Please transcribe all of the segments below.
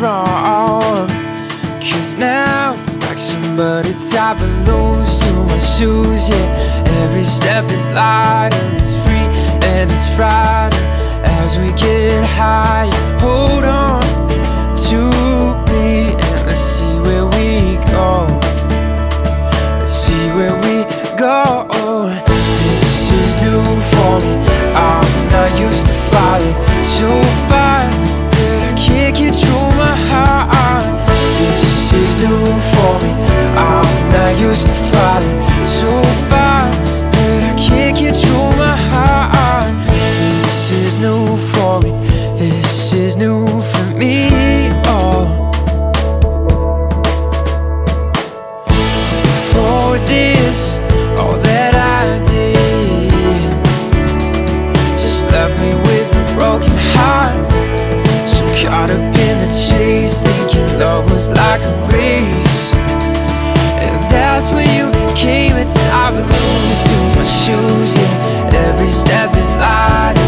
wrong. Cause now it's like somebody tied balloons to my shoes, yeah. Every step is light and it's free and it's Friday As we get higher, hold on to me And let's see where we go. Let's see where we go. is new for me all For this, all that I did. Just left me with a broken heart. So caught up in the chase Thinking love was like a race. And that's when you came and tied me Lose To my shoes, yeah. Every step is lighter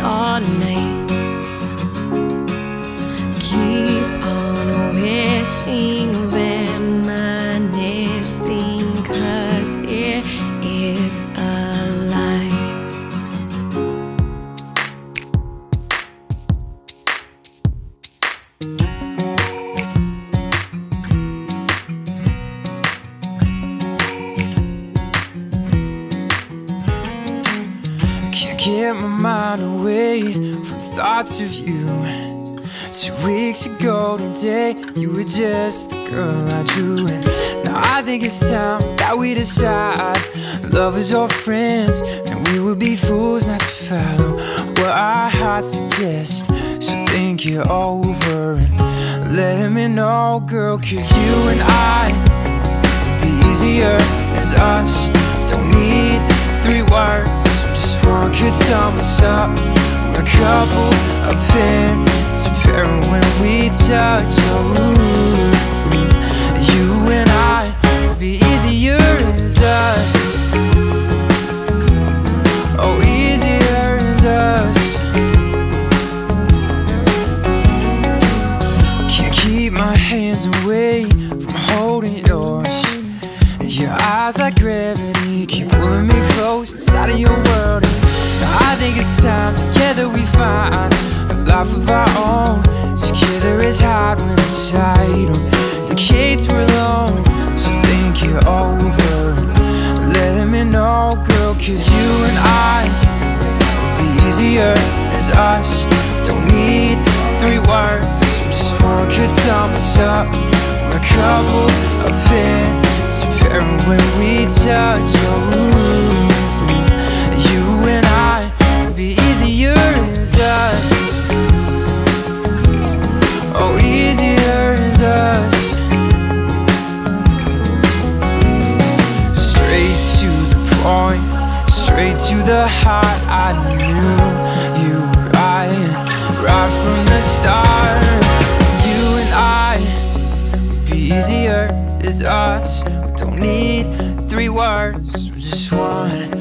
on me. Thoughts of you. Two weeks ago today, you were just the girl I drew. And now I think it's time that we decide. Lovers or friends, and we would be fools not to follow what our hearts suggest. So think it over and let me know, girl. Cause you and I be easier as us. Don't need three words, just one could sum us up. A couple of pins, pairing when we touch. Oh, you and I be easier as us. Own. Together it's hard when it's tight. Decades we're alone, so think it over. Let me know, oh girl, cause you and I be easier as us. Don't need three words, just one could sum us up. We're a couple of pins, pairing when we touch. The heart. I knew you were right, right from the start. You and I would be easier as us. We don't need three words, we're just. One